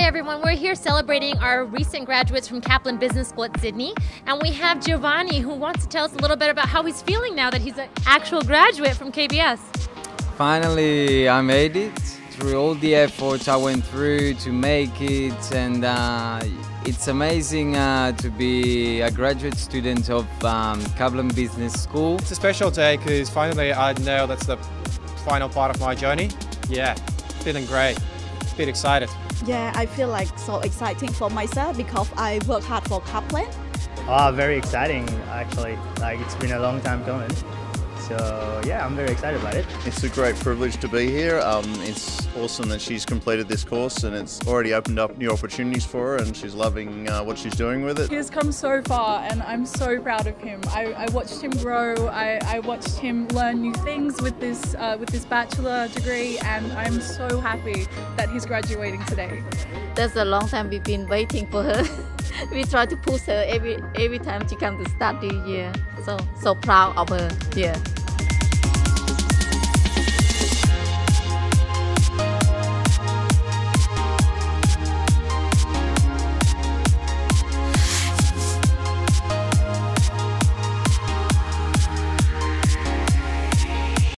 Hi everyone, we're here celebrating our recent graduates from Kaplan Business School at Sydney, and we have Giovanni who wants to tell us a little bit about how he's feeling now that he's an actual graduate from KBS. Finally, I made it through all the efforts I went through to make it, and uh, it's amazing uh, to be a graduate student of um, Kaplan Business School. It's a special day because finally I know that's the final part of my journey. Yeah, feeling great, a bit excited. Yeah, I feel like so exciting for myself because I work hard for Kaplan. Ah, very exciting actually. Like it's been a long time coming. So yeah, I'm very excited about it. It's a great privilege to be here. Um, it's awesome that she's completed this course and it's already opened up new opportunities for her and she's loving uh, what she's doing with it. He has come so far and I'm so proud of him. I, I watched him grow, I, I, watched him learn new things with this, uh, with this bachelor degree and I'm so happy that he's graduating today. That's a long time we've been waiting for her. we try to push her every every time she comes to study. year. so so proud of her. Yeah.